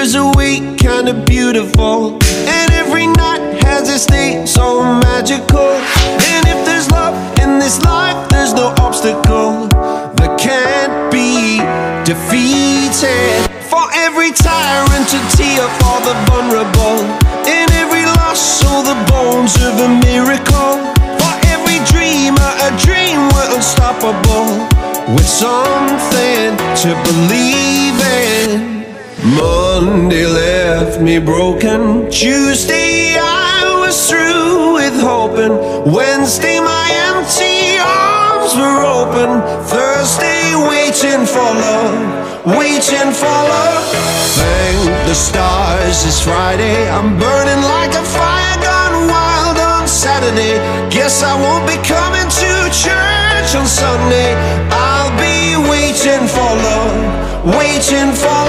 kinda beautiful. And every night has its day so magical. And if there's love in this life, there's no obstacle that can't be defeated. For every tyrant, to tear for the vulnerable. In every loss, all the bones of a miracle. For every dreamer, a dream we're unstoppable. With something to believe in. Monday left me broken. Tuesday I was through with hoping. Wednesday my empty arms were open. Thursday waiting for love, waiting for love. Thank the stars it's Friday. I'm burning like a fire gone wild on Saturday. Guess I won't be coming to church on Sunday. I'll be waiting for love, waiting for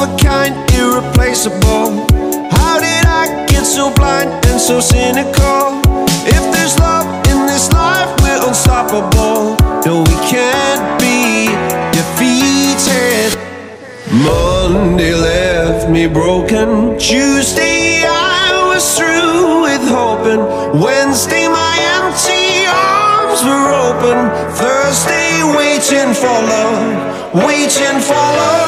of a kind, irreplaceable. How did I get so blind and so cynical? If there's love in this life, we're unstoppable. No, we can't be defeated. Monday left me broken. Tuesday I was through with hoping. Wednesday my empty arms were open. Thursday waiting for love, waiting for love.